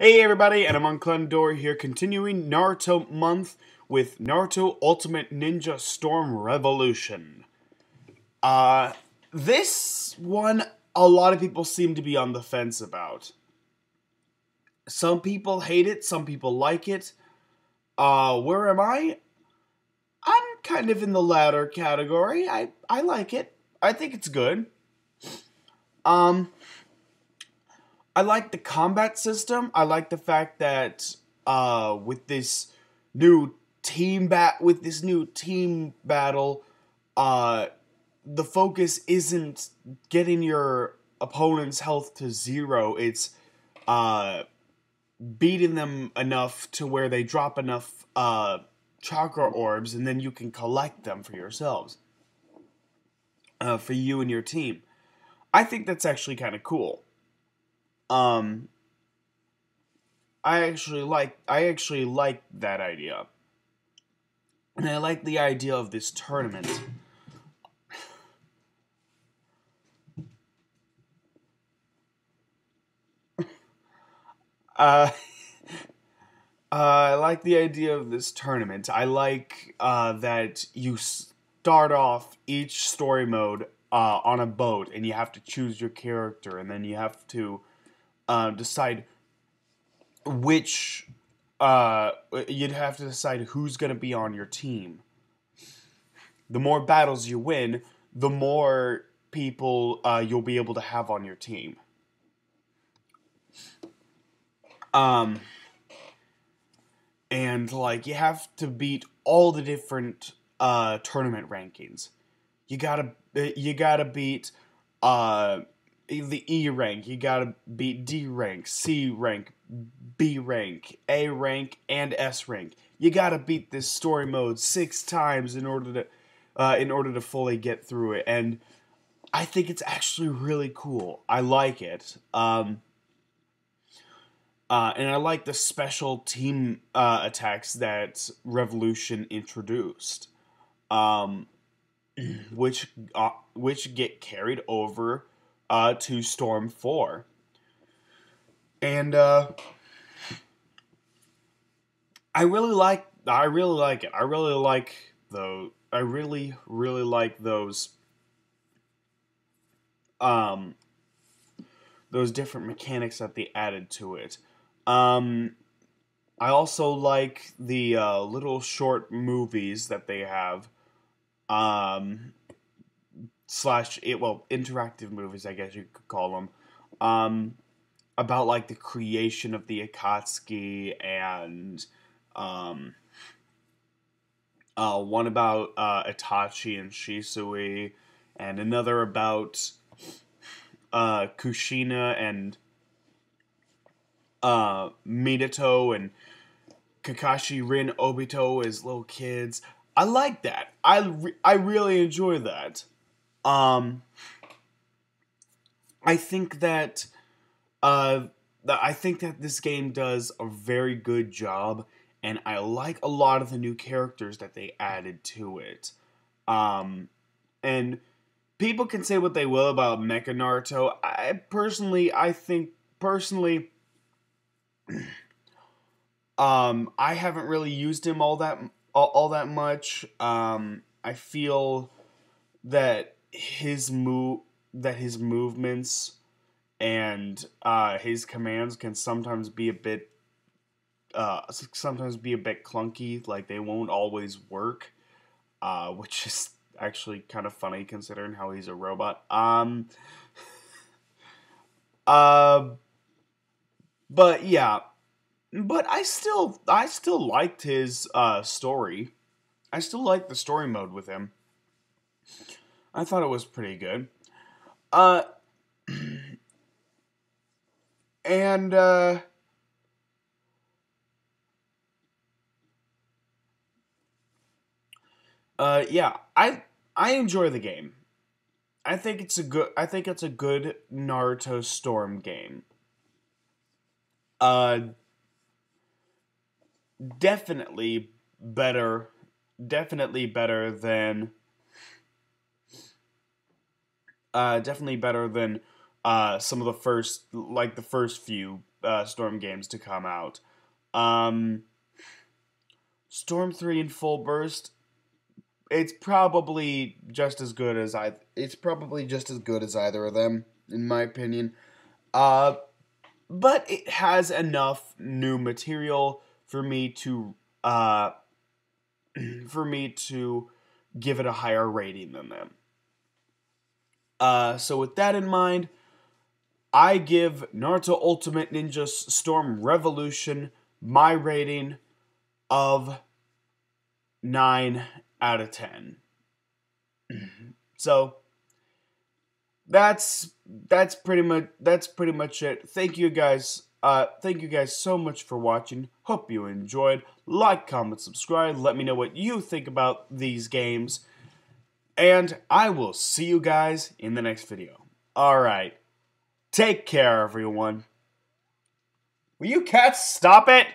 Hey everybody, and I'm Clandora here, continuing Naruto month with Naruto Ultimate Ninja Storm Revolution. Uh, this one, a lot of people seem to be on the fence about. Some people hate it, some people like it. Uh, where am I? I'm kind of in the latter category. I, I like it. I think it's good. Um, I like the combat system. I like the fact that uh, with this new team bat with this new team battle, uh, the focus isn't getting your opponent's health to zero. It's uh, beating them enough to where they drop enough uh, chakra orbs, and then you can collect them for yourselves, uh, for you and your team. I think that's actually kind of cool. Um, I actually like I actually like that idea, and I like the idea of this tournament. uh, uh, I like the idea of this tournament. I like uh, that you start off each story mode uh, on a boat, and you have to choose your character, and then you have to uh, decide which uh, you'd have to decide who's going to be on your team. The more battles you win, the more people uh, you'll be able to have on your team. Um, and like you have to beat all the different uh, tournament rankings. You gotta you gotta beat uh, the E rank. You gotta beat D rank, C rank, B rank, A rank, and S rank. You gotta beat this story mode six times in order to uh, in order to fully get through it. And I think it's actually really cool. I like it. Um, uh, and I like the special team uh, attacks that Revolution introduced, um, which uh, which get carried over uh, to Storm 4. And uh, I really like I really like it. I really like though I really really like those um those different mechanics that they added to it. Um I also like the uh, little short movies that they have. Um, slash it well interactive movies I guess you could call them um, about like the creation of the Akatsuki and um, uh, one about uh, Itachi and Shisui and another about uh, Kushina and uh, Minato and Kakashi Rin Obito as little kids. I like that. I, re- I really enjoy that. Um, I think that uh, I think that this game does a very good job, and I like a lot of the new characters that they added to it. Um, and people can say what they will about Mecha Naruto. I personally, I think personally, um, I haven't really used him all that all, all that much. Um, I feel that his move that his movements and uh, his commands can sometimes be a bit uh, sometimes be a bit clunky like they won't always work uh, which is actually kind of funny considering how he's a robot. Um uh but yeah. But i still i still liked his uh story. I still like the story mode with him I thought it was pretty good. Uh, and uh, uh, yeah, I I enjoy the game. I think it's a good. I think it's a good Naruto Storm game. Uh, definitely better. Definitely better than uh, definitely better than uh, some of the first, like the first few uh, Storm games to come out. Um, Storm 3 in full burst, it's probably just as good as I. It's probably just as good as either of them, in my opinion. Uh, but it has enough new material for me to uh, for me to give it a higher rating than them. Uh, so with that in mind, I give Naruto Ultimate Ninja Storm Revolution my rating of 9 out of 10. so that's that's pretty much that's pretty much it. Thank you guys. Uh, thank you guys so much for watching. Hope you enjoyed. Like, comment, subscribe. Let me know what you think about these games. And I will see you guys in the next video. Alright. Take care, everyone. Will you cats stop it?